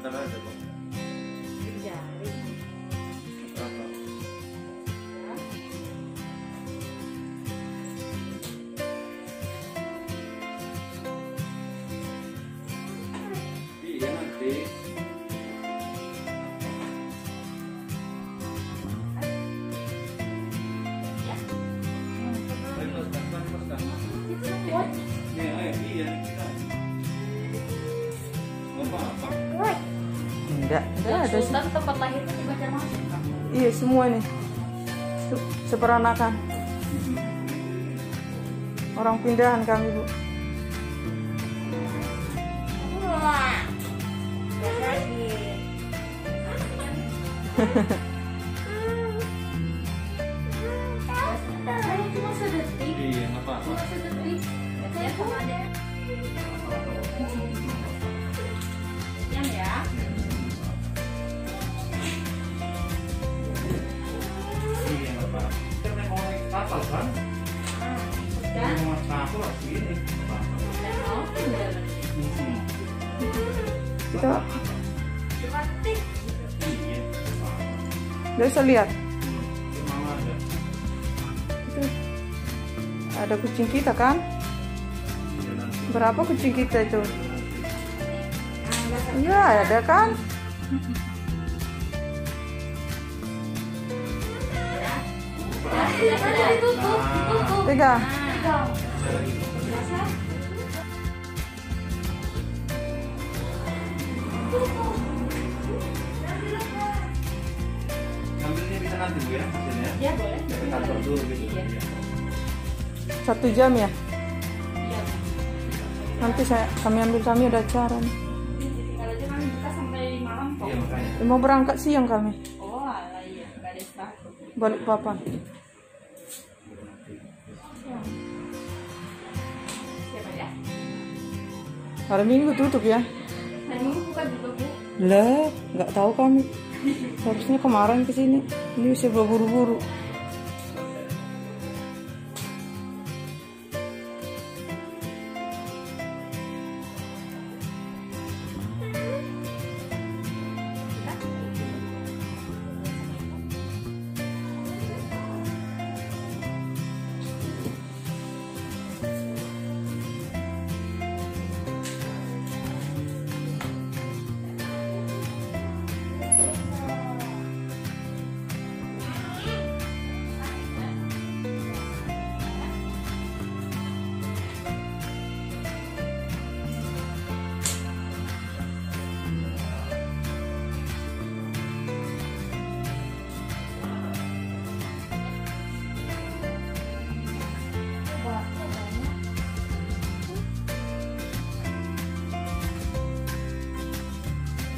sebentar aja kok. Jari. Enggak, enggak ada sih. Sultan tempat lahirnya di Banjarmasin kan? Iya semua nih. Se- Seperanakan. Orang pindahan kami bu. Wah. kapal kan? Dan Mau tinggal. Hmm. Kita. Iya, nggak bisa lihat. Ada. Itu ada kucing kita kan? Iya. Berapa kucing kita itu? Iya ada kan? Pegang. Bisa nanti bu ya, hasilnya ya. Boleh. Ke kantor dulu gitu. Iya. Satu jam ya. Iya. Nanti saya kami ambil kami ada acara nih. Tinggal aja buka sampai malam kok. Iya makanya. Mau berangkat siang kami. Oh, alah iya, enggak ada status. Balik papan. Siapa ya? Hari Minggu tutup ya. Hari Minggu buka juga, Bu. Lah, nggak tahu kami. Harusnya kemarin ke sini. Ini bisa buru-buru.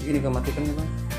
Ini kau matikan ya bang.